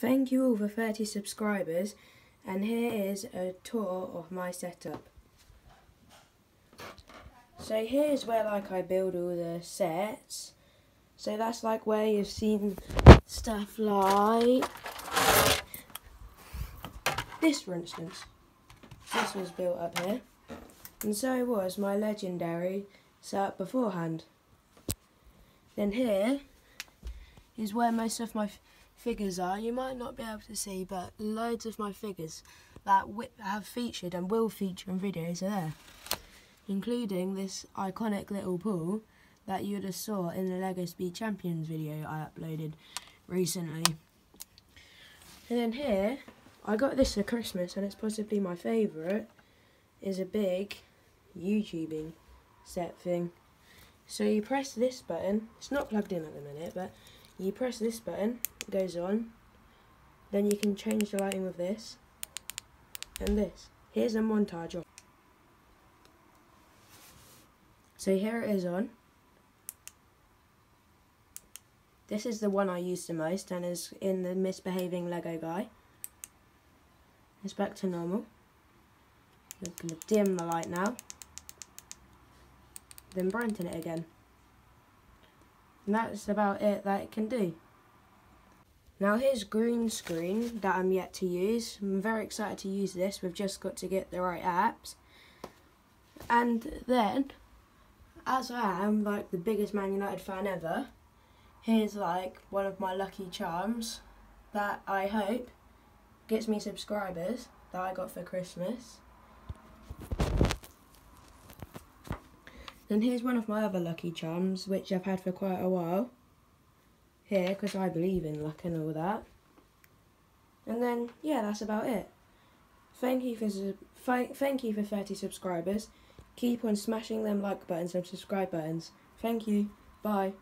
Thank you all for 30 subscribers and here is a tour of my setup. So here's where like I build all the sets. So that's like where you've seen stuff like this for instance. This was built up here. And so was my legendary setup beforehand. Then here is where most of my figures are. You might not be able to see, but loads of my figures that have featured and will feature in videos are there, including this iconic little pool that you just saw in the Lego Speed Champions video I uploaded recently. And then here, I got this for Christmas and it's possibly my favourite, is a big YouTubing set thing. So you press this button, it's not plugged in at the minute, but you press this button, it goes on, then you can change the lighting with this, and this. Here's a montage of. So here it is on. This is the one I use the most and is in the misbehaving Lego guy. It's back to normal. We're going to dim the light now. Then brighten it again. And that's about it that it can do. Now here's green screen that I'm yet to use. I'm very excited to use this. We've just got to get the right apps. And then, as I am like the biggest Man United fan ever, here's like one of my lucky charms that I hope gets me subscribers that I got for Christmas. Then here's one of my other lucky charms, which I've had for quite a while. Here, because I believe in luck and all that. And then, yeah, that's about it. Thank you for thank you for 30 subscribers. Keep on smashing them like buttons and subscribe buttons. Thank you. Bye.